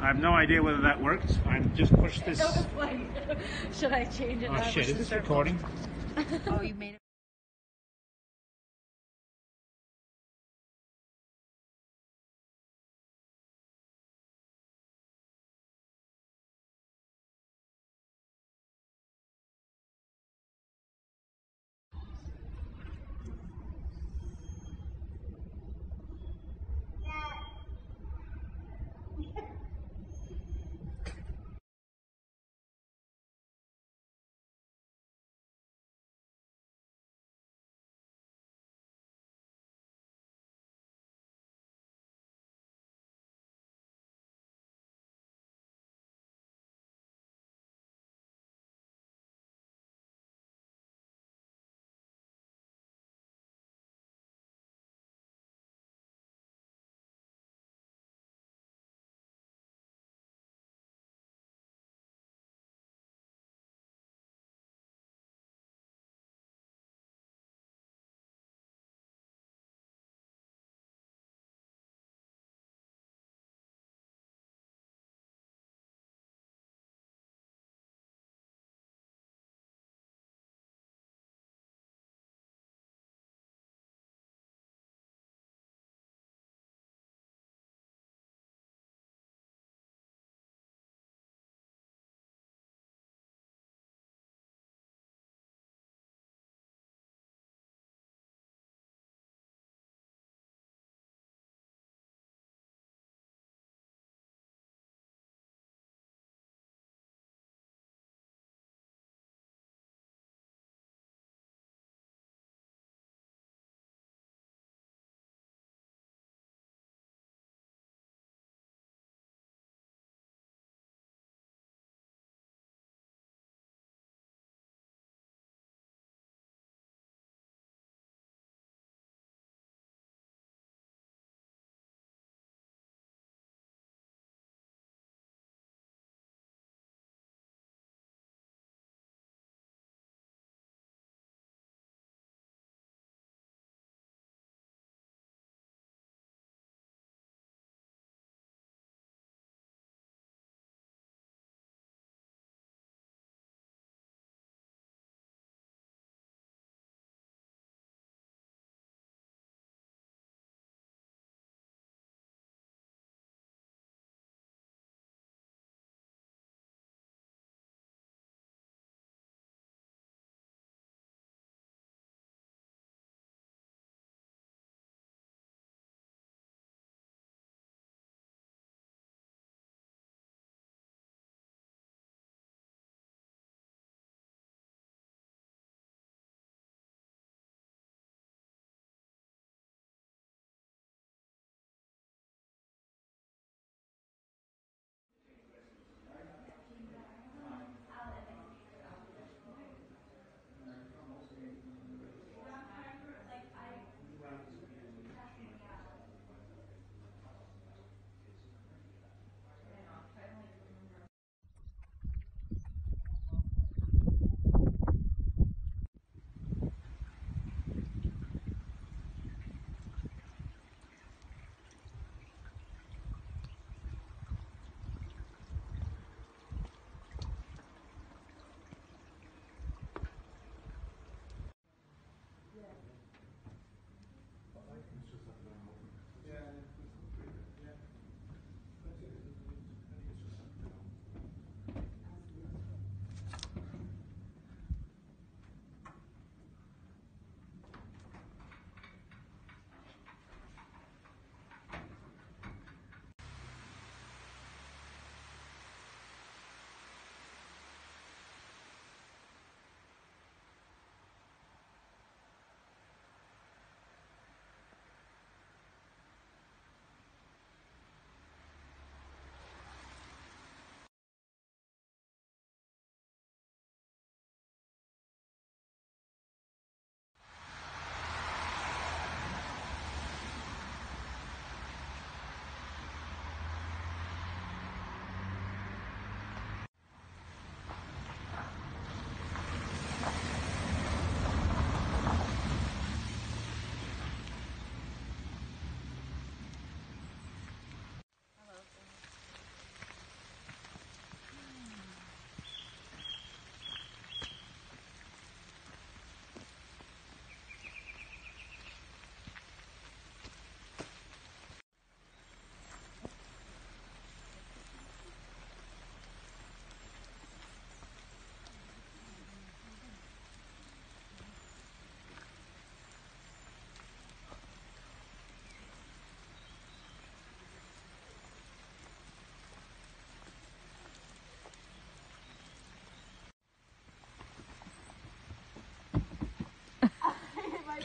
I have no idea whether that worked. I just pushed this. That was like, should I change it? Oh shit! Is this circle. recording? Oh, you made it.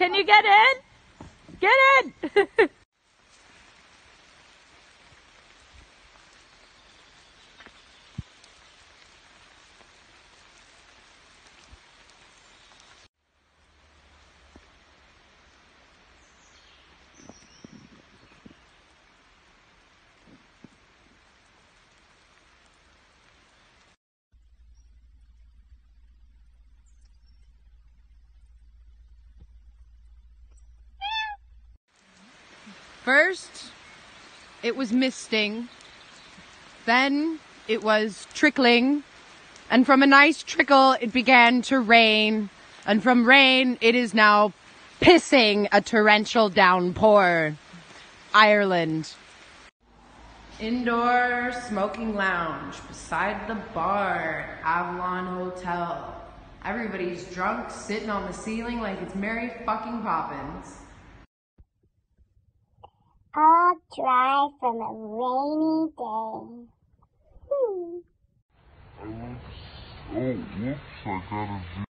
Can you get in? Get in! First, it was misting. Then it was trickling. And from a nice trickle, it began to rain. And from rain, it is now pissing a torrential downpour. Ireland. Indoor smoking lounge beside the bar Avalon Hotel. Everybody's drunk, sitting on the ceiling like it's Mary fucking Poppins. All dry from a rainy day. Hmm. Oh, whoops, I gotta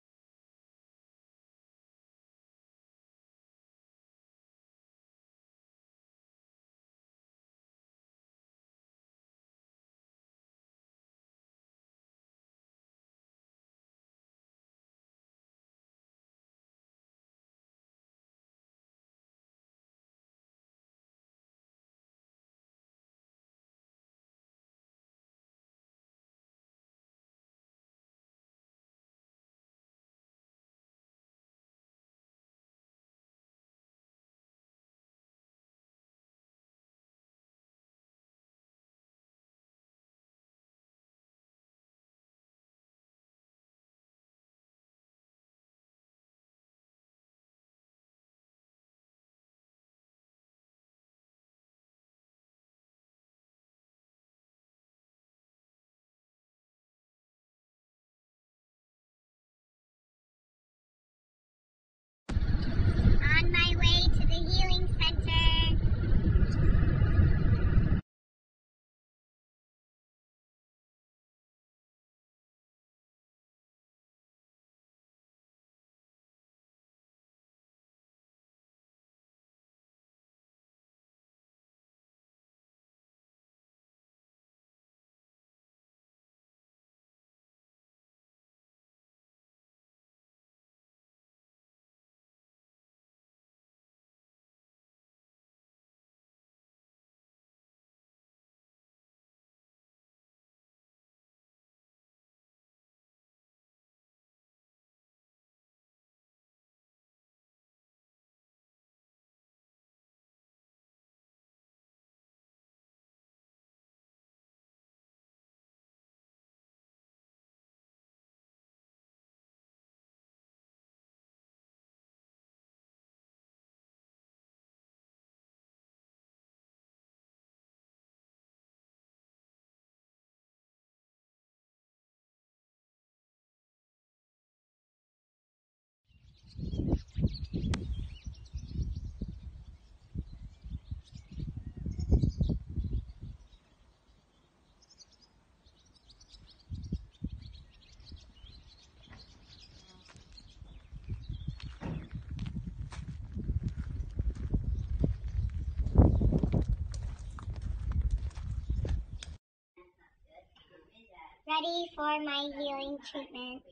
Ready for my healing treatment.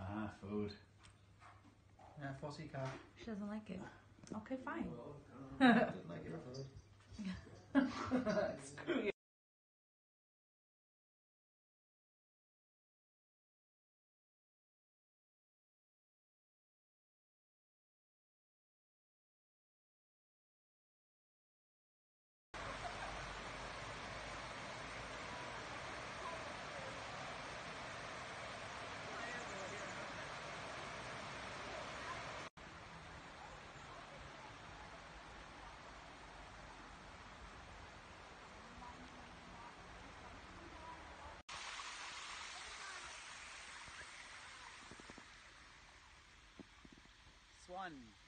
Ah, food. Yeah, fussy cat. She doesn't like it. Okay, fine. Didn't like your food. Screw you. Swan.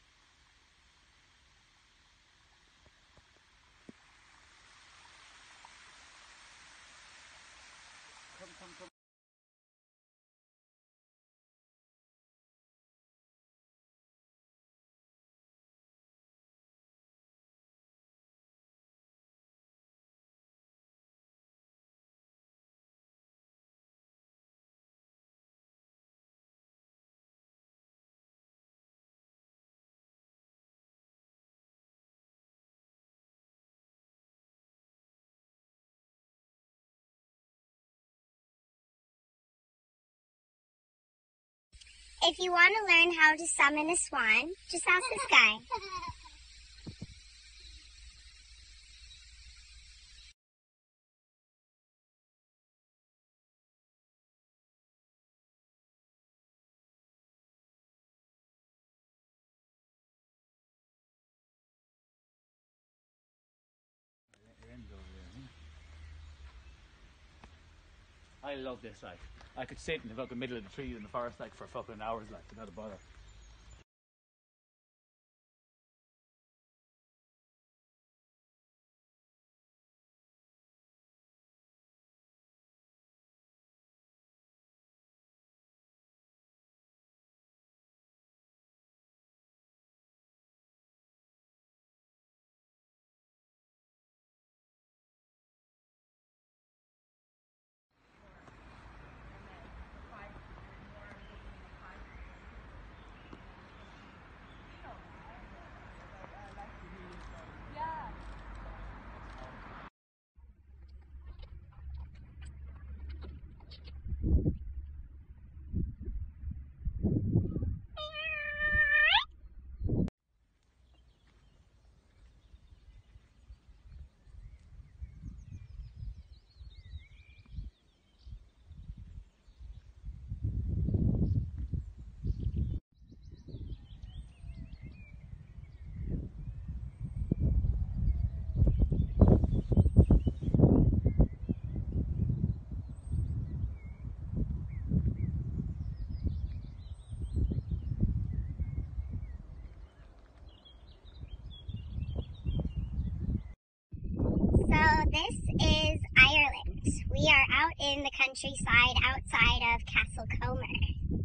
If you want to learn how to summon a swan, just ask this guy. I love this. Like, I could sit in the fucking middle of the trees in the forest like for fucking hours, like without a bother. So this is Ireland. We are out in the countryside outside of Castle Comer.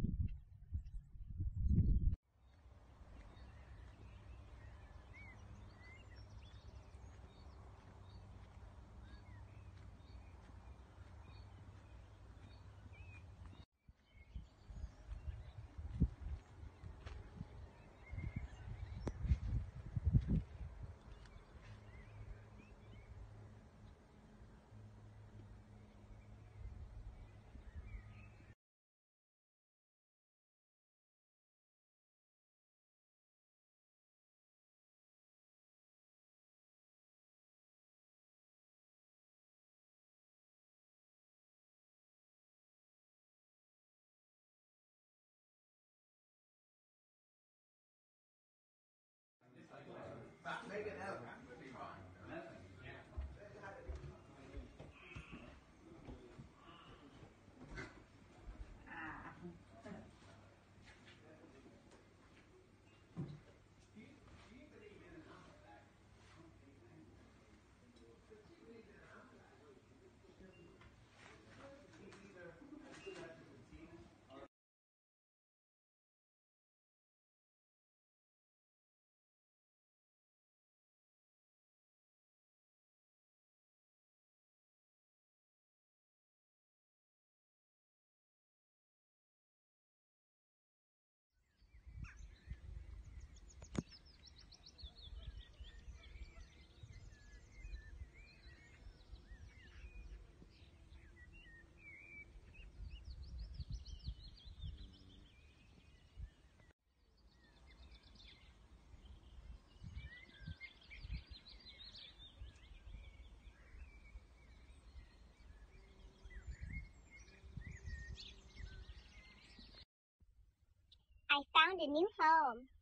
Found a new home.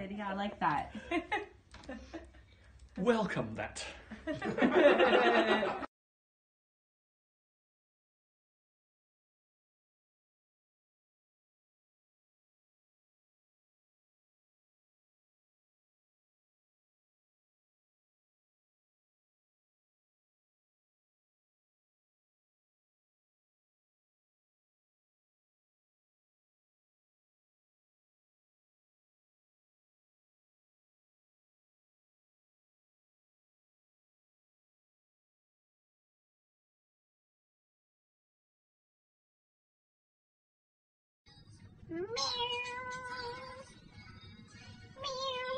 good. Yeah, I like that. Welcome that. Meow. Meow.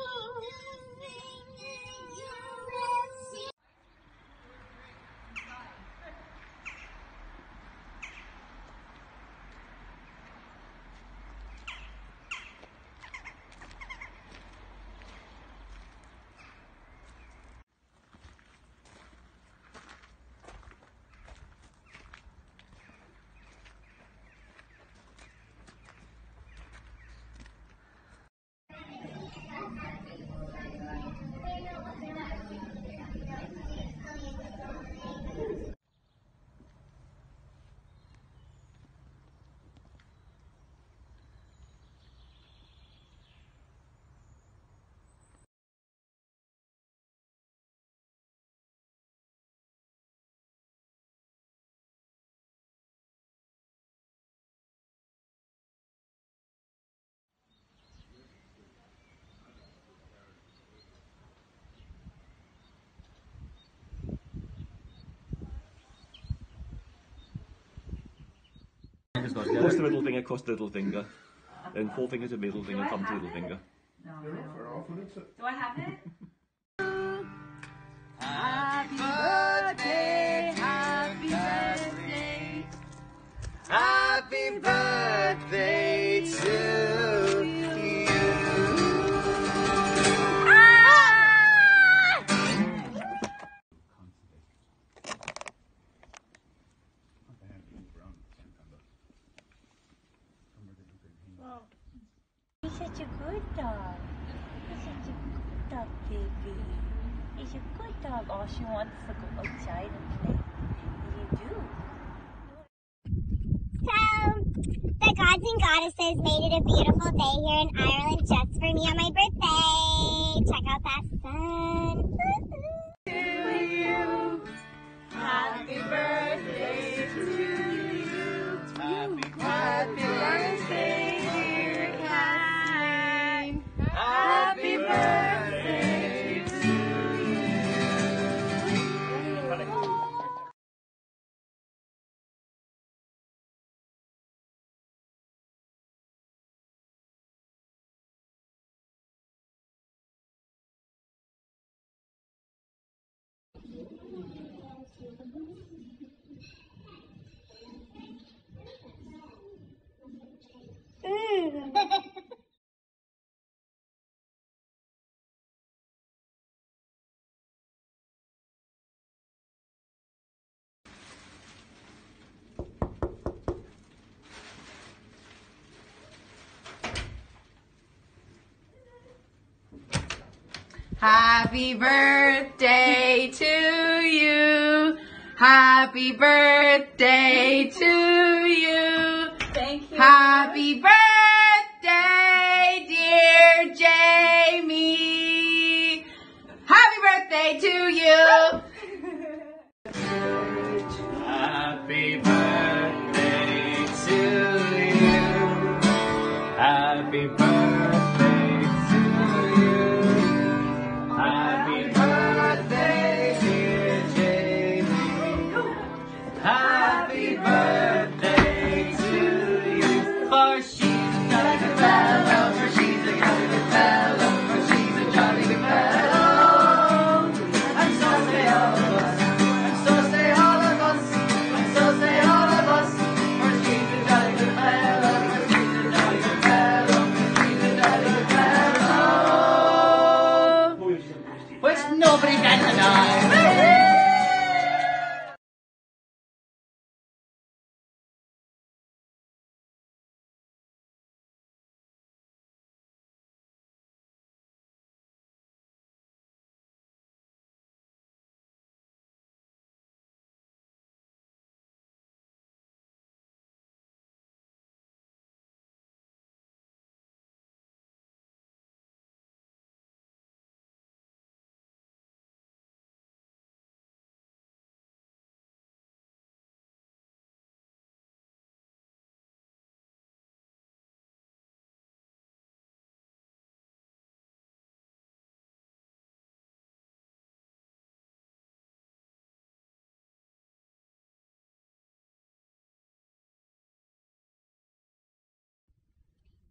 fingers. What's the middle finger? Cross the little finger. Then four fingers to middle finger, come to little finger. Do I have it? Happy birthday to you. Happy birthday to you. Thank you. Happy birthday, dear Jamie. Happy birthday to you.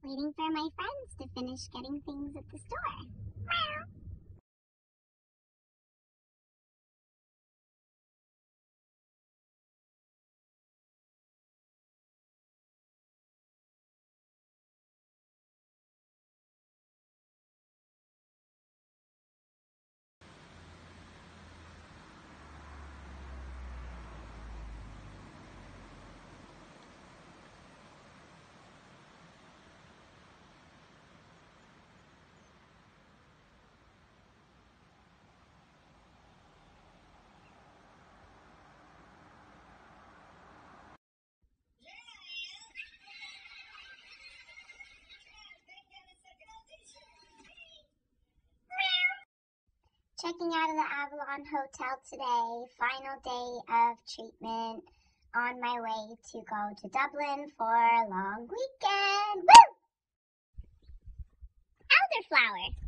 Waiting for my friends to finish getting things at the store. Checking out of the Avalon Hotel today, final day of treatment. On my way to go to Dublin for a long weekend. Woo! Elderflower.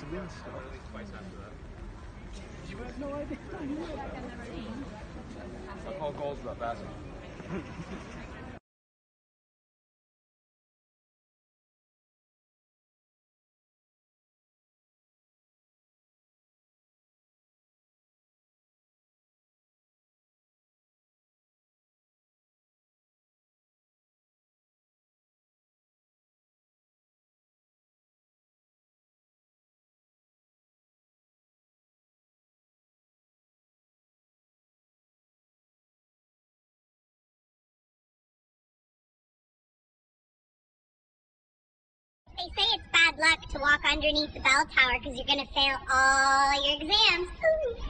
To win stuff. Paul calls that basket. They say it's bad luck to walk underneath the bell tower because you're going to fail all your exams.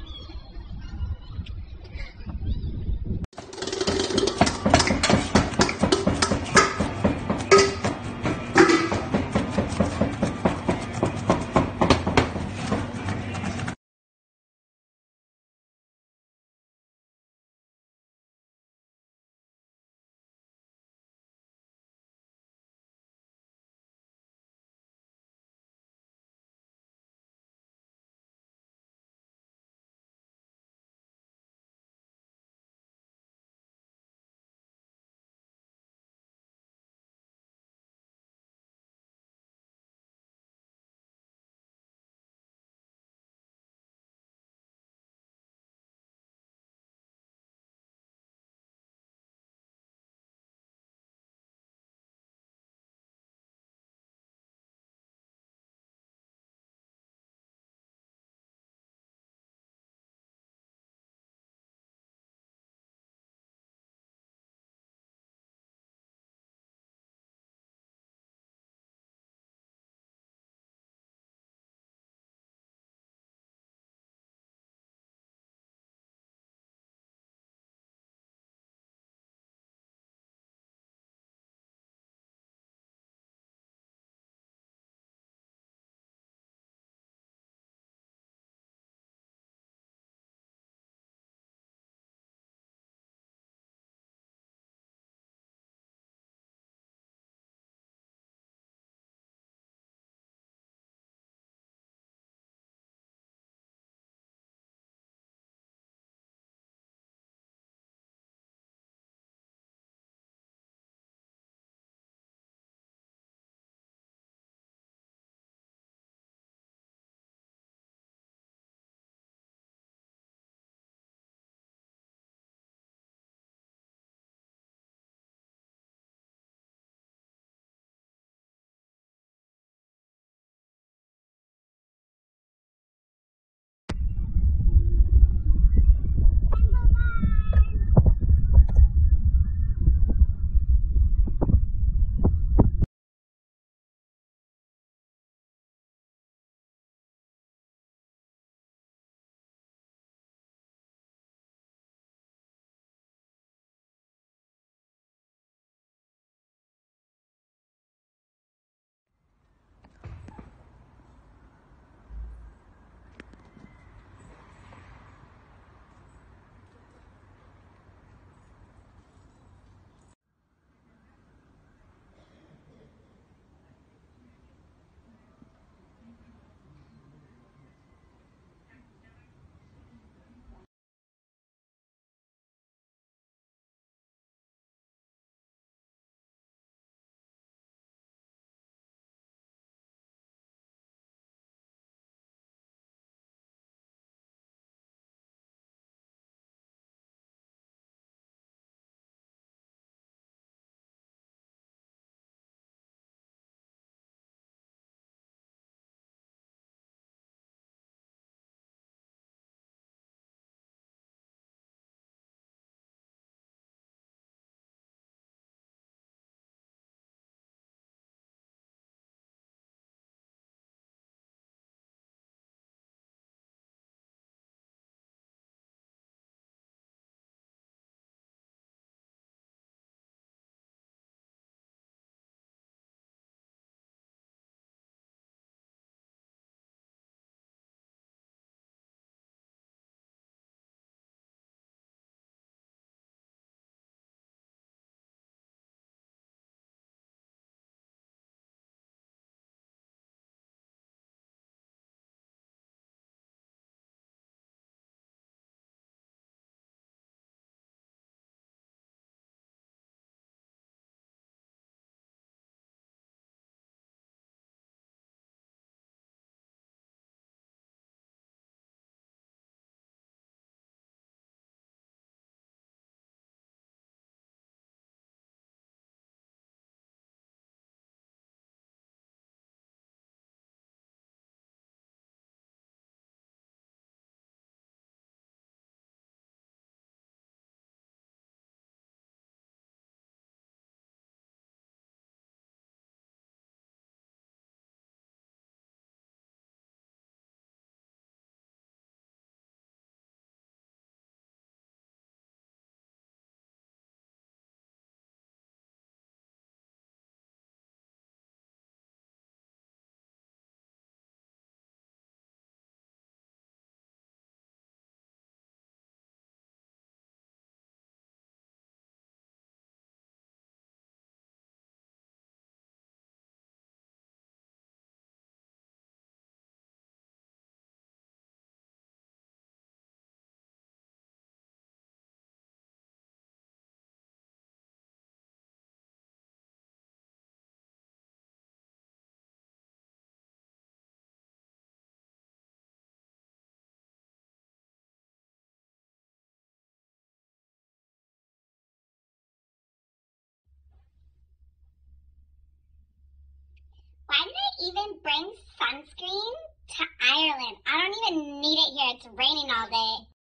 even bring sunscreen to Ireland. I don't even need it here. It's raining all day.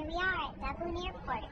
Here we are at Dublin Airport.